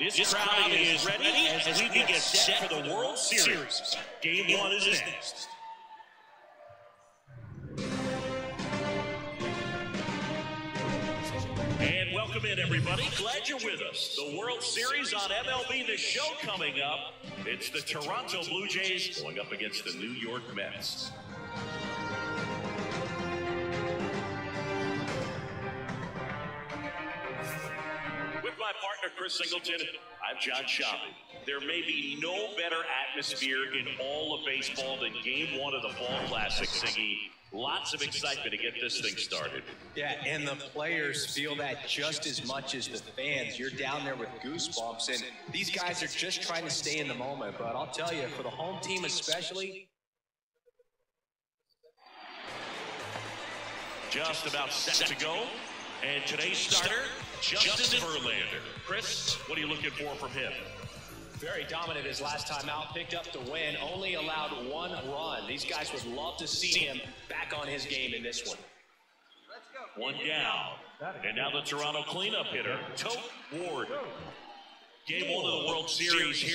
This, this crowd, crowd is ready as, as we get set for the World Series. Game, Game one is next. And welcome in, everybody. Glad you're with us. The World Series on MLB The Show coming up. It's the Toronto Blue Jays going up against the New York Mets. Singleton. I'm Jon Sciambi. There may be no better atmosphere in all of baseball than game one of the Fall Classic, Siggy. Lots of excitement to get this thing started. Yeah, and the players feel that just as much as the fans. You're down there with goosebumps, and these guys are just trying to stay in the moment. But I'll tell you, for the home team especially, just about set to go. And today's starter, Justin, Verlander. Chris, what are you looking for from him? Very dominant his last time out, picked up the win, only allowed one run. These guys would love to see him back on his game in this one. One down. And now the Toronto cleanup hitter, Tote Ward.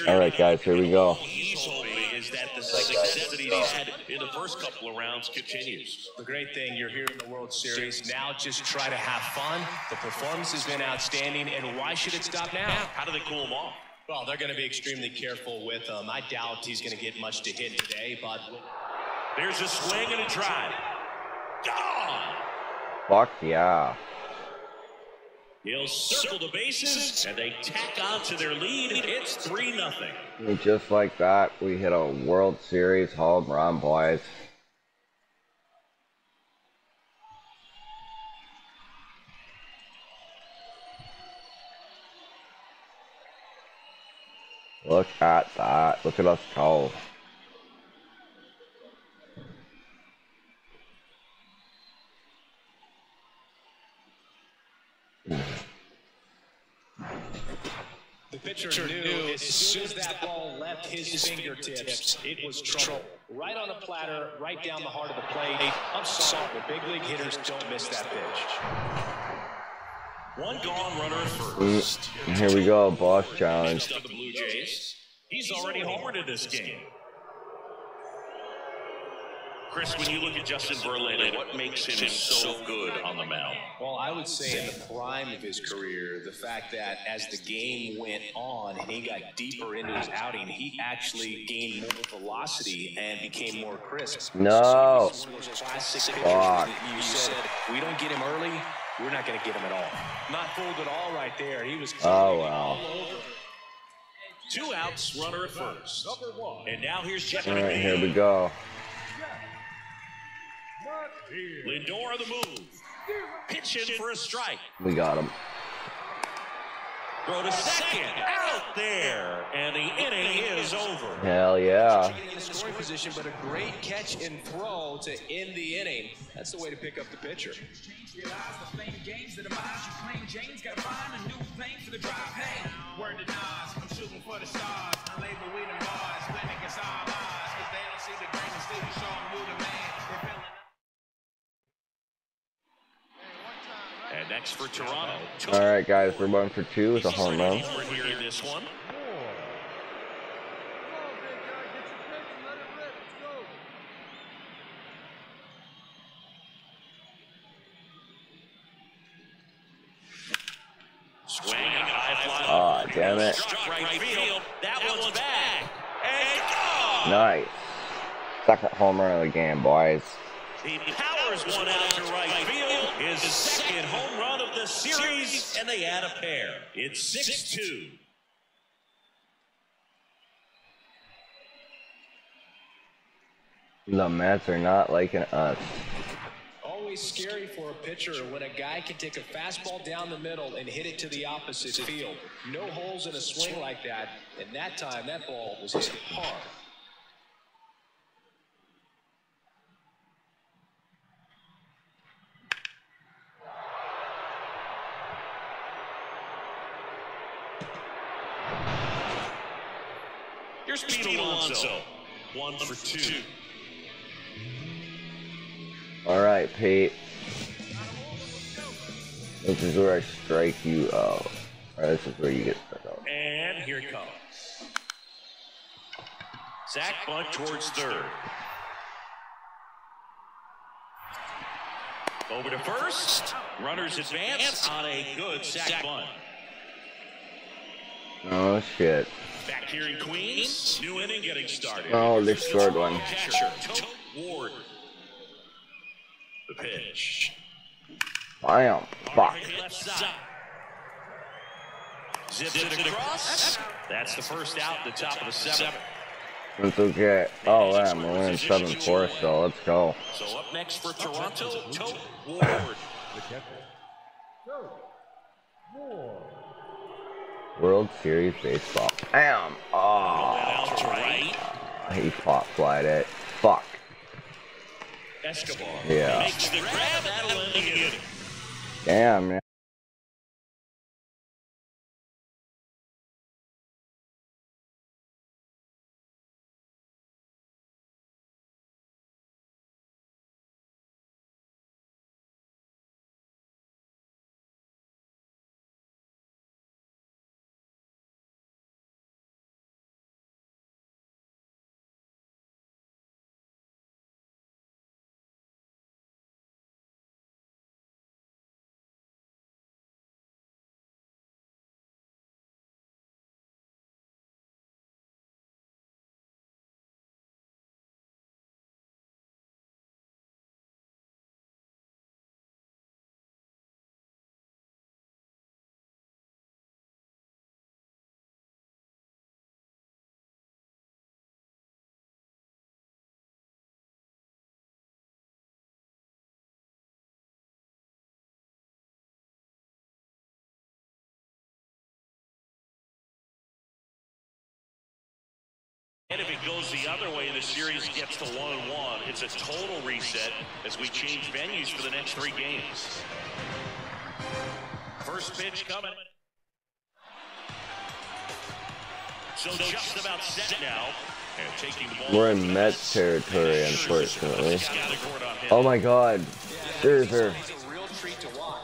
All right, guys, here we go. He's hoping is that the success that he's had in the first couple of rounds continues. The great thing, you're here in the World Series. Now just try to have fun. The performance has been outstanding, and why should it stop now? How do they cool him off? Well, they're going to be extremely careful with him. I doubt he's going to get much to hit today, but... There's a swing and a drive. Gone! Fuck yeah. He'll circle the bases, and they tack on to their lead. It's 3 nothing. Just like that, we hit a World Series home run, boys. Look at that. Look at us go. Pitcher knew as soon as that ball left his fingertips, it was trouble. Right on a platter, right down the heart of the plate. I'm sorry, the big league hitters don't miss that pitch. One gone runner at first. Mm, here we go, boss challenge. He's already homered in this game. Chris, when you look at Justin Verlander, what makes him so good on the mound? Well, I would say in the prime of his career, the fact that as the game went on and he got deeper into his outing, he actually gained more velocity and became more crisp. No. Classic Fuck. You said, we don't get him early, we're not going to get him at all. Not fooled at all right there. He was oh, wow. Two outs, runner at first. And now here's Jeff. All right, here we go. Lindor on the move. Pitching for a strike. We got him. Throw to second. Out there. And the inning is over. Hell yeah. In scoring position, but a great catch and throw to end the inning. That's the way to pick up the pitcher. Word to Nas, I'm shooting for the stars. I label we the bars. Winning against all odds. If they don't see the greatness, they show them who the man. And next for Toronto. All right, guys, we're one for two with a home run. this one. Swing high fly. Oh, damn it. Right field. That one's back. Nice. Second home run of the game, boys. He powers one out to right field. His second home run of the series, and they add a pair. It's 6 2. The Mets are not liking us. Always scary for a pitcher when a guy can take a fastball down the middle and hit it to the opposite field. No holes in a swing like that, and that time that ball was hit hard. Here's Pete Alonso. One for two. All right, Pete. This is where I strike you out. Or this is where you get struck out. And here it comes. Sac Bunt towards third. Over to first. Runners advance on a good sac bunt. Oh shit. Back here in Queens. New inning getting started. Oh, they scored one. Catcher, Tote Ward. The pitch. Damn. Fuck. Left side. Zips it across. That's the first out, the top of the seventh. It's okay. Oh, damn. We're winning 7 4, so let's go. So up next for Toronto, Tote Ward. World Series Baseball. Damn. Oh, Out to right. he pop flied it. Fuck. Escobar. Yeah. Makes the grab. That'll end the inning. Damn, man. And if it goes the other way and the series gets to 1-1, it's a total reset as we change venues for the next three games. First pitch coming. So just about set now. And taking the ball. We're in Mets territory, unfortunately. Scattergourt on hit. Oh my god. Scherzer. He's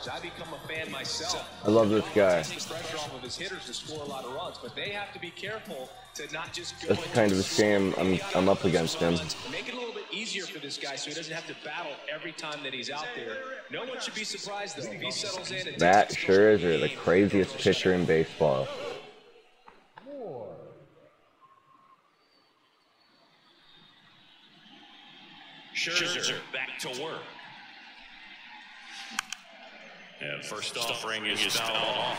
a real treat to watch. I become a fan myself. I love this guy. Takes the of his hitters to score a lot of runs, but they have to be careful to not just go That's kind of a the shame I'm, I'm up against him. Make it a little bit easier for this guy so he doesn't have to battle every time that he's out there. No one should be surprised though. If he settles in and Matt takes Scherzer, the craziest pitcher in baseball. Scherzer back to work. And first offering is fouled off.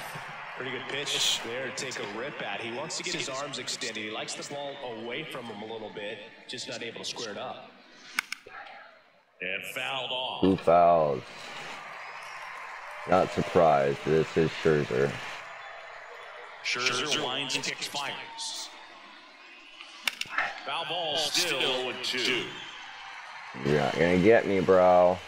Pretty good pitch there to take a rip at. He wants to get his arms extended. He likes the ball away from him a little bit, just not able to square it up. And fouled off. Two fouls. Not surprised. This is Scherzer. Scherzer winds, and kicks, fires. Foul ball still 0 2. You're not gonna get me, bro.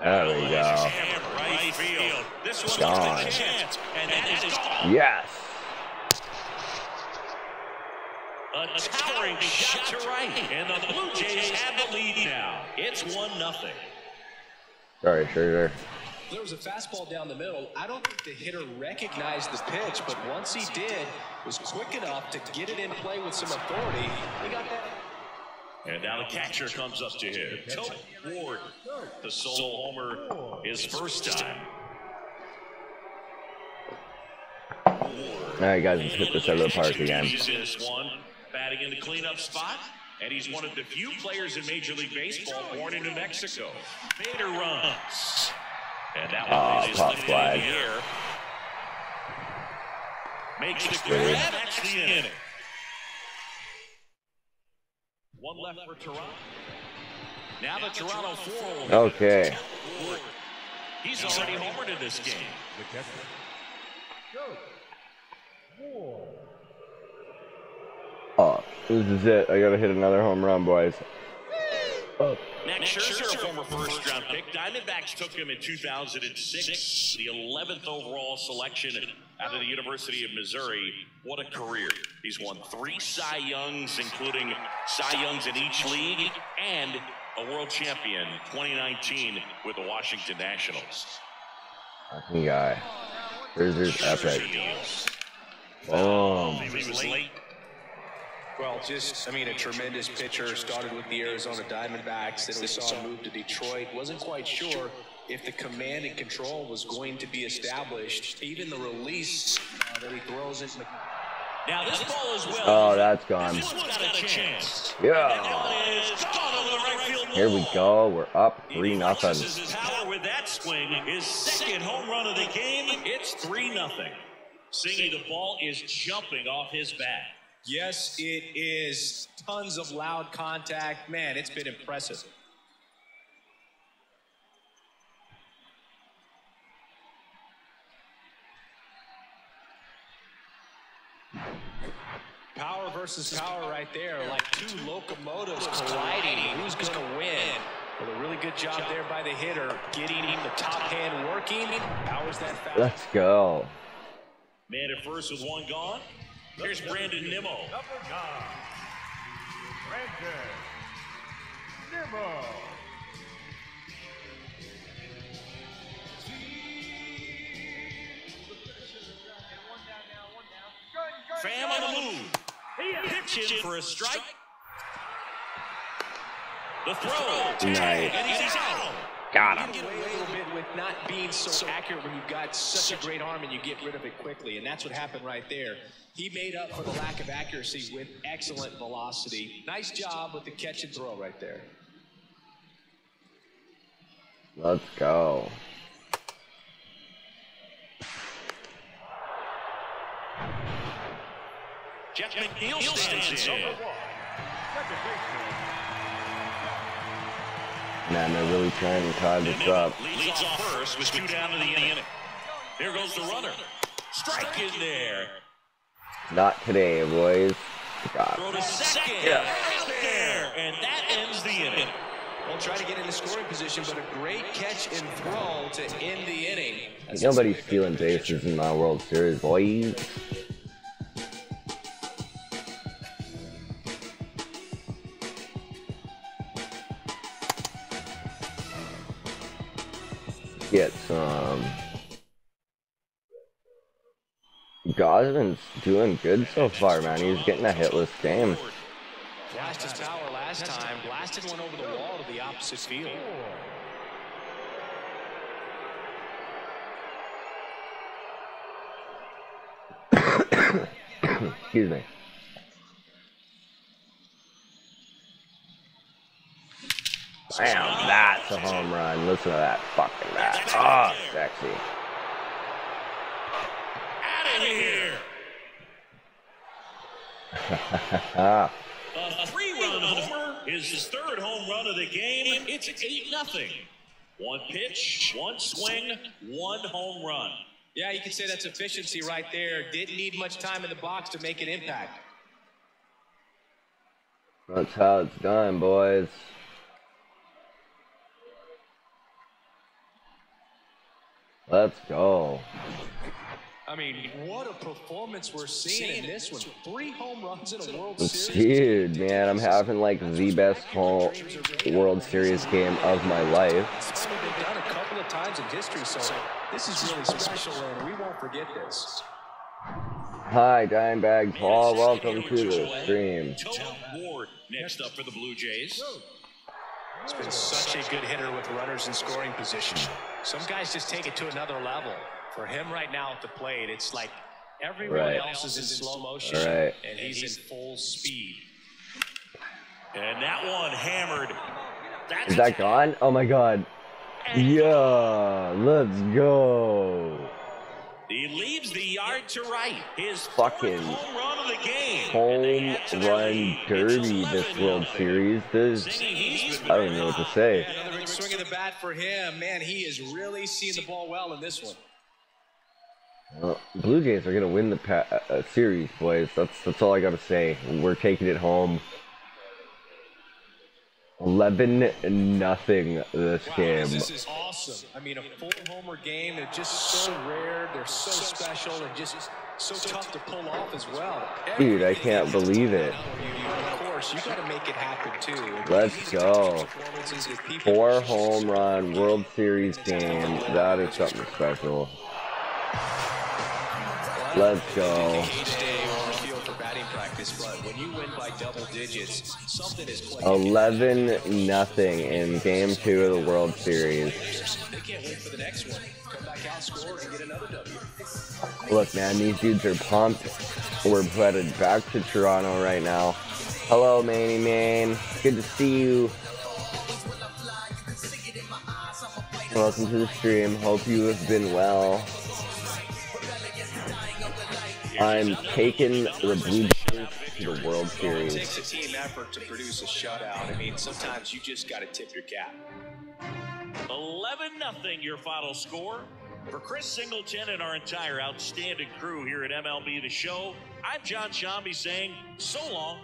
There we go. Right field. This one's Gone. chance. And that is gone. Yes. A towering shot to right. And the Blue Jays have the lead now. It's 1 nothing. Sorry, Scherzer. There was a fastball down the middle. I don't think the hitter recognized the pitch, but once he did, was quick enough to get it in play with some authority. He got that. And now the catcher comes up to hit. Tote Ward, the solo homer, his first time. All right, guys, let's hit this out of the park again. He's in this one, batting in the cleanup spot, and he's one of the few players in Major League Baseball born in New Mexico. Bader runs. And that Ah, one is pop lifted in fly. the air. Makes the grab. That's the inning. One left for Toronto. Now the Toronto four. Okay. He's already homered in this game. Oh, this is it. I gotta hit another home run, boys. Oh, Next, Scherzer, a former first-round pick. Diamondbacks took him in 2006, the 11th overall selection out of the University of Missouri. What a career! He's won three Cy Youngs, including Cy Youngs in each league, and a world champion 2019 with the Washington Nationals. Fucking guy. Scherzer's epic. Boom. He was late. Well, just, I mean, a tremendous pitcher. Started with the Arizona Diamondbacks. Then we saw him move to Detroit. Wasn't quite sure if the command and control was going to be established. Even the release uh, that he throws into the Now this ball is well. Oh, that's gone. This one's got a chance. Yeah. That one is gone over the right field Here we go. We're up He 3 nothing. forces his power with that swing. His second home run of the game. It's 3 nothing. Singy, the ball is jumping off his bat. Yes, it is. Tons of loud contact. Man, it's been impressive. Power versus power right there, like two locomotives colliding. Who's going to win? Well, a really good job there by the hitter, getting the top hand working. Powers that fast. Let's go. Man at first with one gone. Here's Brandon Nimmo. Number nine, Brandon Nimmo. Fam on the move. Pitching for a strike. The throw. Nice. And he's out. Got You him. get away a little bit with not being so accurate when you've got such a great arm and you get rid of it quickly, and that's what happened right there. He made up for the lack of accuracy with excellent velocity. Nice job with the catch and throw right there. Let's go. Jeff McNeil stands in. Second baseman, Man, they're really trying to tie this up. Leads off first with two down to the inning. Here goes the runner. Strike in there. Not today, boys. Got Throw him. to second. Yeah. Out there. And that ends the inning. Won't try to get in the scoring position, but a great catch and throw to end the inning. Ain't nobody stealing bases in my World Series, boys. Get some. Gausman's doing good so far, man. He's getting a hitless game. Flashed his power last time, blasted one over the wall to the opposite field. Excuse me. Bam, that's a home run. Listen to that fucking bat. Oh, sexy. Out of here. A three-run homer is his third home run of the game. It's 8 nothing. One pitch, one swing, one home run. Yeah, you can say that's efficiency right there. Didn't need much time in the box to make an impact. that's how it's done, boys. Let's go. I mean, what a performance we're seeing in this one. Three home runs in a World Series. Dude, Series. man, I'm having like the best whole World Series game of my life. It's only been done a couple of times in history, so this is really special, and we won't forget this. Hi, Dimebag Paul. Welcome to the stream. Tote Ward next up for the Blue Jays. It's been such a good hitter with runners in scoring position. Some guys just take it to another level. For him right now at the plate, it's like everyone Right. else is in slow motion, Right. and he's in full speed. And that one hammered. That's Is that gone? Oh my god. Yeah, let's go. He leaves the yard to right. His Fucking home run of the game. Home they add to their run derby this World. Series. This, Singy, he's been I don't even know what to say. Another big swing of the bat for him. Man, he is really seeing the ball well in this one. Well, Blue Jays are gonna win the pa- uh, series, boys. That's that's all I gotta say. We're taking it home. 11 nothing this Wow, game. this is awesome. I mean, a full homer game. They're just so rare. They're so special and just so tough to pull off as well. Dude, I can't believe it. Of course, you got to make it happen too. Let's go. performances with people- Four home run World Series game. That is something special. Let's go. Each day on the field for batting practice, but when you win by double digits, something is 11 nothing in game two of the World Series. They can't wait for the next one. Come back out, score, and get another W. Look, man, these dudes are pumped. We're headed back to Toronto right now. Hello, Manny Man. Good to see you. Welcome to the stream. Hope you have been well. I'm taking the Blue Jays the World It takes a team effort to produce a shutout. I mean, sometimes you just got to tip your cap. 11 nothing your final score. For Chris Singleton and our entire outstanding crew here at MLB The Show, I'm Jon Sciambi saying so long.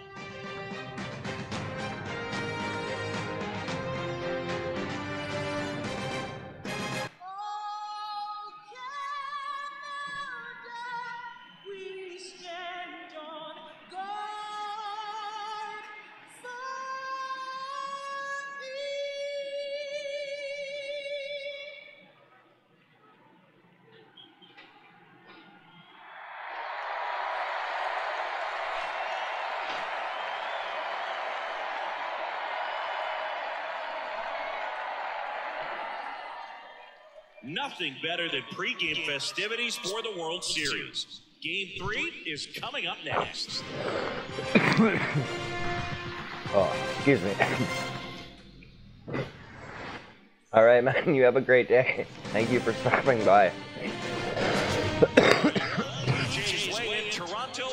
Nothing better than pregame festivities for the World Series. Game three is coming up next. Oh, excuse me. All right, man. You have a great day. Thank you for stopping by. Jays Way in Toronto.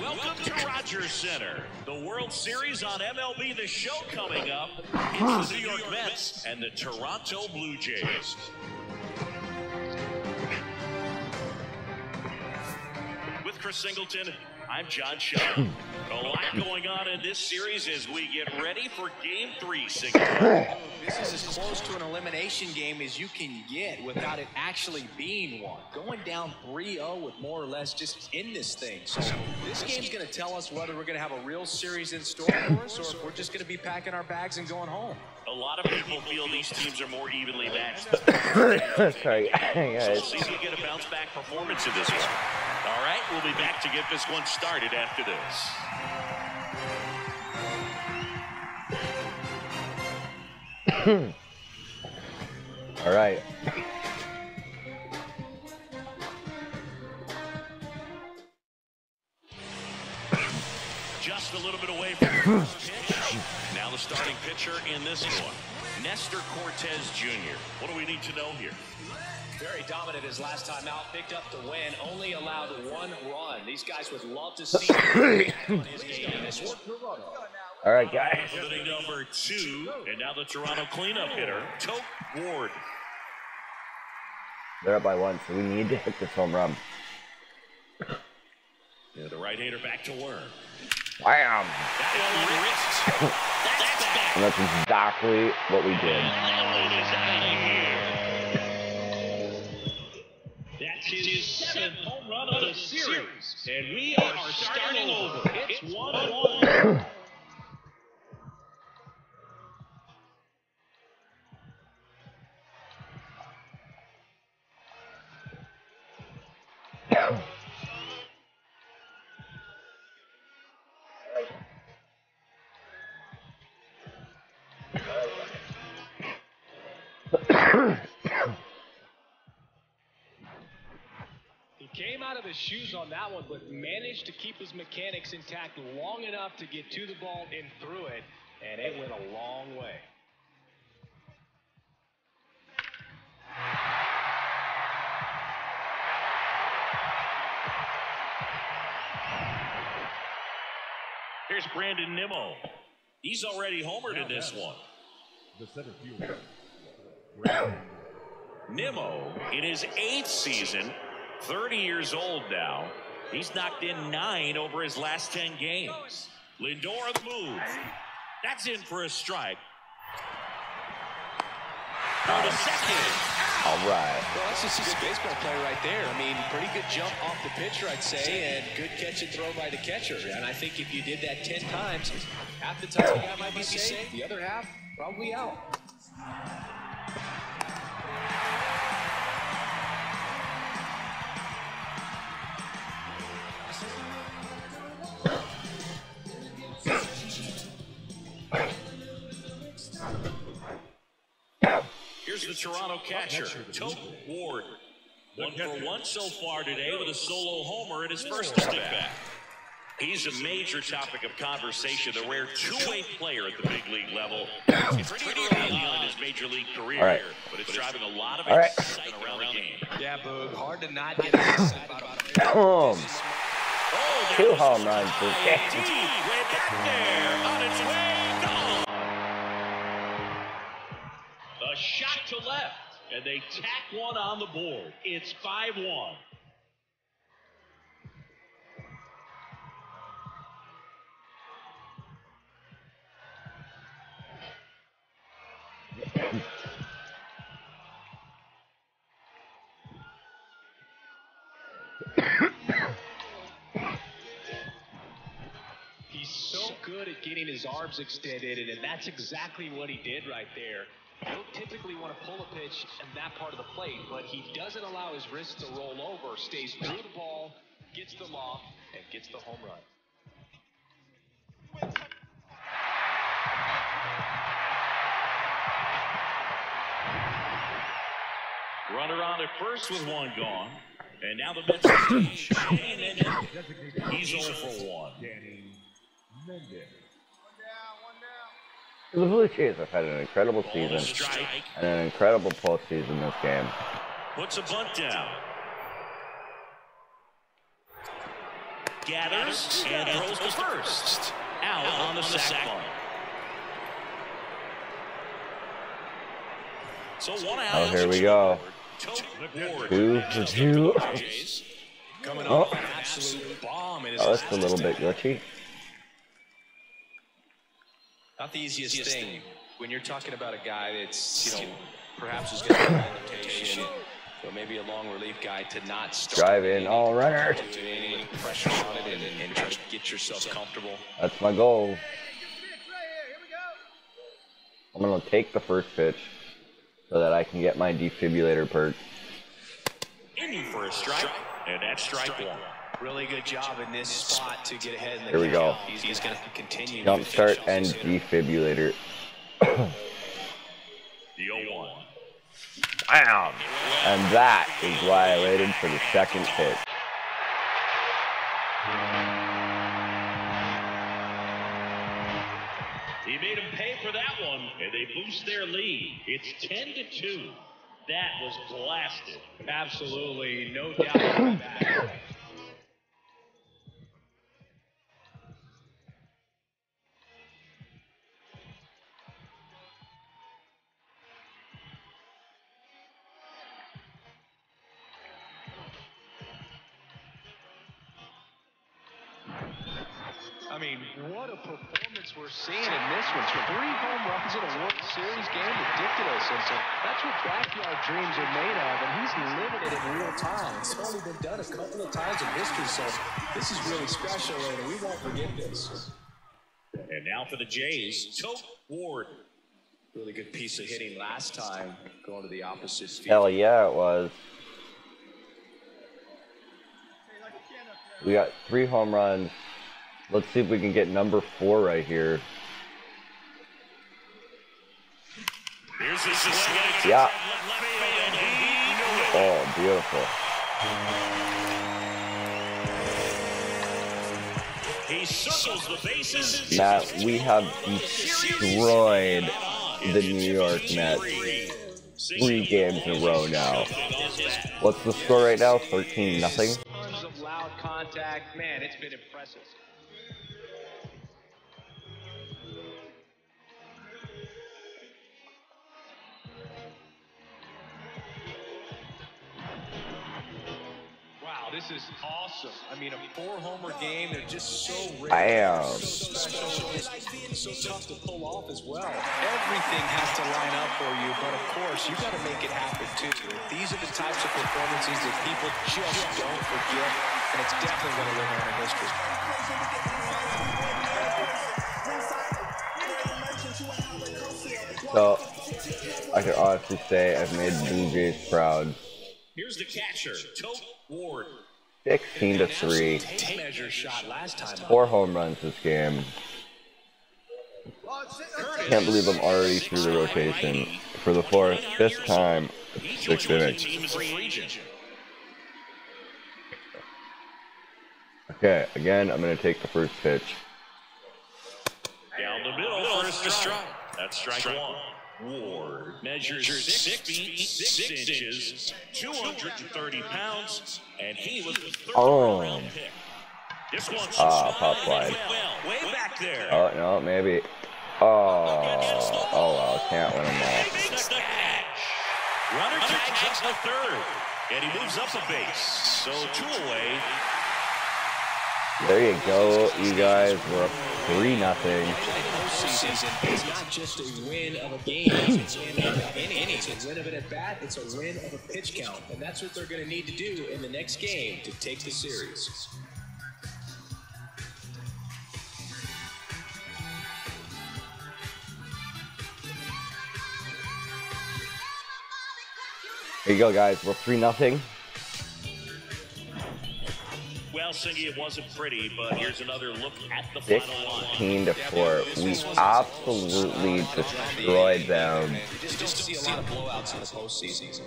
Welcome to Rogers Centre. The World Series on MLB The Show coming up. It's the New York Mets and the Toronto Blue Jays. With Chris Singleton, I'm John Shaw. A lot going on in this series as we get ready for Game 3, Singleton. This is as close to an elimination game as you can get without it actually being one. Going down 3-0 with more or less just in this thing. So this game's going to tell us whether we're going to have a real series in store for us or if we're just going to be packing our bags and going home. A lot of people feel these teams are more evenly matched. Sorry, So we'll guys. see if we get a bounce back performance in this one. All right, we'll be back to get this one started after this. All right. Just a little bit away from the first pitch. Now the starting pitcher in this one, Nestor Cortes Jr. What do we need to know here? Very dominant his last time out, picked up the win, only allowed one run. These guys would love to see him on his game in this one. All right, guys. Opening number two, and now the Toronto cleanup hitter, Tote Ward. They're up by one, so we need to hit this home run. Yeah, the right-hander back to work. Bam! That one ripped. That's. And that's exactly what we did. That one is out of here. That's his seventh home run of the series. And we are starting over. It's 1-1. He of his shoes on that one, but managed to keep his mechanics intact long enough to get to the ball and through it, and it went a long way. Here's Brandon Nimmo. He's already homered in this one. The center fielder. Nimmo, in his eighth season, 30 years old now, he's knocked in nine over his last 10 games. Lindor moves. That's in for a strike. For the second. All right. Well, that's just a good baseball play right there. I mean, pretty good jump off the pitcher, I'd say, and good catch and throw by the catcher. And I think if you did that 10 times, half the time the guy might be safe, the other half probably out. The Toronto catcher, Tote Ward. One for one so far today with a solo homer in his first step back. He's a major topic of conversation, the rare two-way player at the big league level. It's pretty early on in his major league career All right. here, but it's driving a lot of All right. excitement around the game. Yeah, Boog, hard to not get excited about oh, a Boom. Oh, Two home runs for a way back there, on its way, to left, and they tack one on the board. It's 5-1. He's so good at getting his arms extended, and that's exactly what he did right there. You don't typically want to pull a pitch in that part of the plate, but he doesn't allow his wrist to roll over, stays through the ball, gets the off, and gets the home run. Runner on at first with one gone. And now the Mets. Shane He's 0 for 1. Danny Mendez. The Blue Jays have had an incredible season and an incredible postseason this game. Puts a bunt down. Gathers and throws to first. Out on the sac bunt. So one out. Oh, here we go. Two for two. Coming Oh. off an absolute bomb in his Oh, that's a little bit attempt. glitchy. Not the easiest thing when you're talking about a guy that's, you know, perhaps is going to be in rotation, or maybe a long relief guy to not start Drive in all runner. to any pressure on it and, and just get yourself comfortable. That's my goal. I'm gonna take the first pitch so that I can get my defibrillator perk. In for a strike. And that's strike one. Really good job in this spot to get ahead in the Here we go. He's, he's going to continue Jump start and off this hitter. defibrillator. The 1. Bam! And that is why I waited for the second pitch. He made him pay for that one, and they boost their lead. It's 10 to 2. That was blasted. Absolutely, no doubt mean, what a performance we're seeing in this one. Three home runs in a World Series game, ridiculous. And so that's what backyard dreams are made of, and he's living it in real time. It's only been done a couple of times in history, so this is really special, and we won't forget this. And now for the Jays, Tote Ward. Really good piece of hitting last time, going to the opposite field. Hell yeah, it was. We got three home runs. Let's see if we can get number four right here. Yeah. Oh, beautiful. He circles the bases. Matt, we have destroyed the New York Mets three games in a row now. What's the score right now? 13 nothing. Tons of loud contact. Man, it's been impressive. This is awesome. I mean, a four-homer game. They're just so rare. Bam. So special, so tough to pull off as well. Everything has to line up for you, but of course, you got to make it happen too. These are the types of performances that people just don't forget, and it's definitely going to live on in history. So, I can honestly say I've made the Blue Jays proud. Here's the catcher, Tote Ward. 16 to 3. Tape measure shot last time. up. Four home runs this game. Can't believe I'm already through the rotation. For the fourth, fifth time, He six joins with the innings. team as a region. Okay, again, I'm going to take the first pitch. Down the middle for a strike. That's strike one. Ward measures six feet six inches, 230 pounds, and he was the third Oh. round pick. This one should Ah, pop wide. well, way back there. Oh, no, maybe. Oh, oh well, can't win them all. The catch. Runner tags up the third, and he moves up a base. So two away. There you go, you guys. We're up 3 nothing. postseason is not just a win of a game, it's a win of an inning, it's a win of an at bat, it's a win of a pitch count. And that's what they're going to need to do in the next game to take the series. There you go, guys. We're 3 nothing. Well, Singy, it wasn't pretty, but here's another look at the final line. 16 to 4. We absolutely destroyed them. You just don't see a lot of blowouts in the postseason.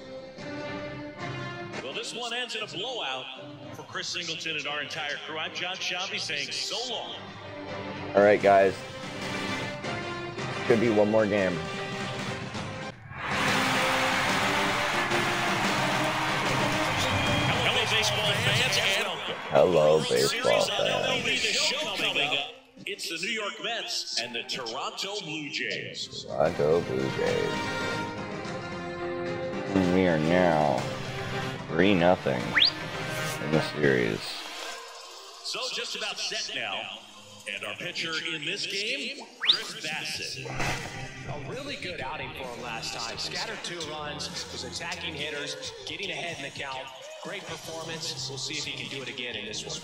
Well, this one ends in a blowout for Chris Singleton and our entire crew. I'm Jon Sciambi saying so long. All right, guys. Could be one more game. Hello, baseball fans. the show coming up. It's the New York Mets and the Toronto Blue Jays. Toronto Blue Jays. We are now 3 nothing in the series. So just about set now. And our pitcher in this game, Chris Bassitt. A really good outing for him last time. Scattered two runs, was attacking hitters, getting ahead in the count. Great performance. We'll see if he can do it again in this one.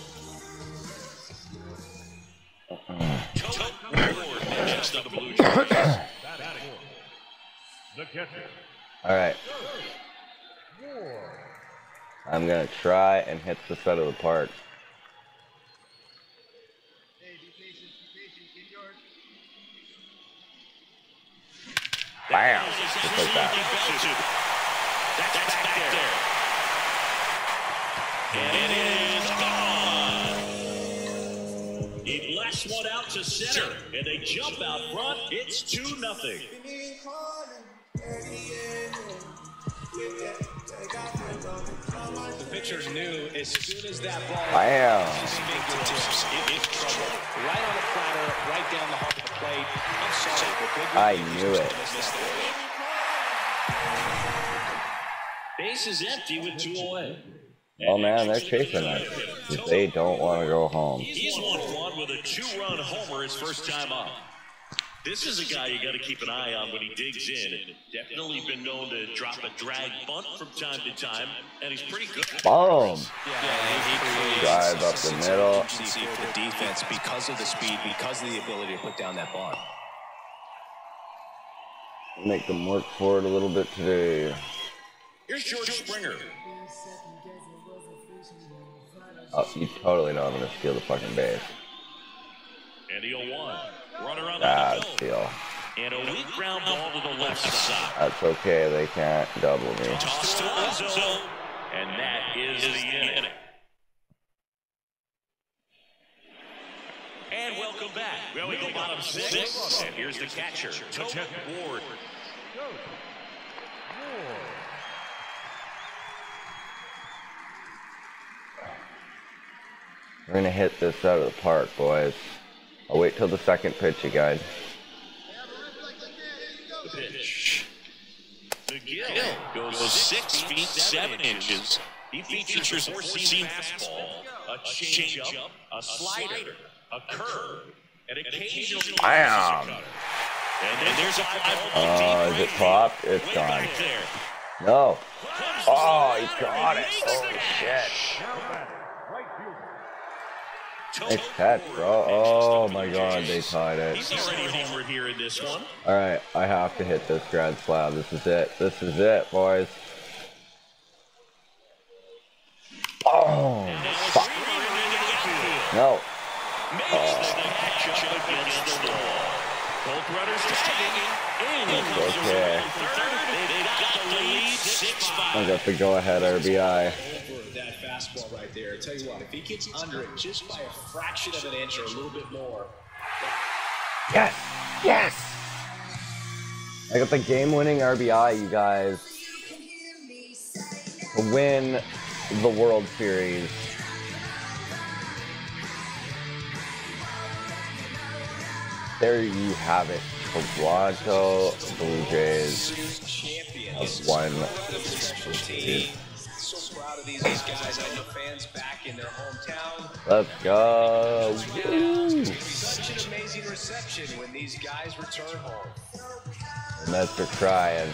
Tote Ward pitches the Blue Jays. The catcher, All right. I'm going to try and hit the set of the park. Bam! Just like that. That's back there. And it is gone. He blasts one out to center, and they jump out front. It's 2 nothing. The pitcher knew as soon as that ball Bam! fingertips, it is trouble. Right on the platter, right down the heart of the plate. I'm sorry, but big I knew it. Base is empty with two away. Oh man, they're chasing us. 'cause They don't want to go home. He's won one with a two-run homer his first time up. This is a guy you got to keep an eye on when he digs in. Definitely been known to drop a drag bunt from time to time, and he's pretty good. Boom! Yeah, he creates Drive up the middle. urgency for the defense because of the speed, because of the ability to put down that bar. Make them work for it a little bit today. Here's George Springer. Oh, you totally know I'm gonna steal the fucking base. And the 0-1. Runner on the field. steal. And a weak ground ball to the left side. That's okay, they can't double me. Toss to Alonso. And that is the inning. And welcome back. Well, we go bottom six. And here's the catcher, Tote Ward. We're gonna hit this out of the park, boys. I'll wait till the second pitch, you guys. The pitch. McGill goes six feet seven inches, He features a four-seam fastball, a changeup, a slider, a curve, and occasionally a Bam. cutter. And, there's a fly ball Uh, is it popped? It's gone. No. Oh, he got it. Holy shit. Now batting, right fielder. Nice catch, bro. Oh my god, they tied it. He's already homered here in this one. Alright, I have to hit this grand slam. This is it. This is it, boys. Oh, fuck. No. Oh. Makes the catch up against the wall. Both runners tagging. In comes the Okay. runner from third. They've got the lead I 6-5. got the go ahead RBI. That fastball right there. I tell you what, if he gets under it just by a fraction of an inch or a little bit more, Yes! Yes! I got the game winning RBI, you guys. To win the World Series. There you have it. Toronto Blue Jays champions. have won. So proud of these, these guys. I know fans back in their hometown. Let's go. Woo. Such an amazing reception when these guys return home. The Mets are crying.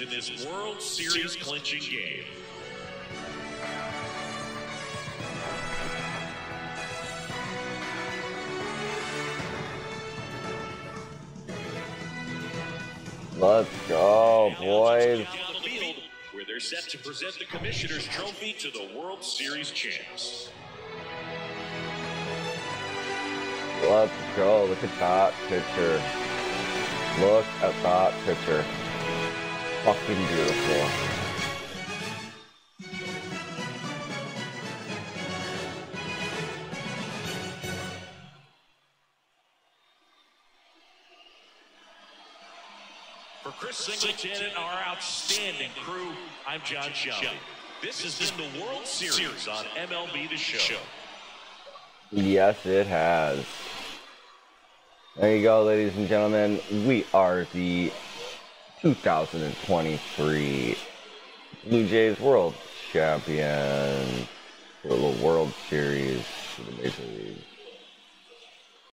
In this World Series clinching game. Let's go, boys. Field, where they're set to present the Commissioner's Trophy to the World Series champs. Let's go. Look at that picture. Look at that picture. Fucking beautiful. For Chris Singleton and our outstanding crew, I'm Jon Sciambi. This has been the World Series on MLB The Show. Yes, it has. There you go, ladies and gentlemen. We are the 2023 Blue Jays World Champion for the World Series for the Major League.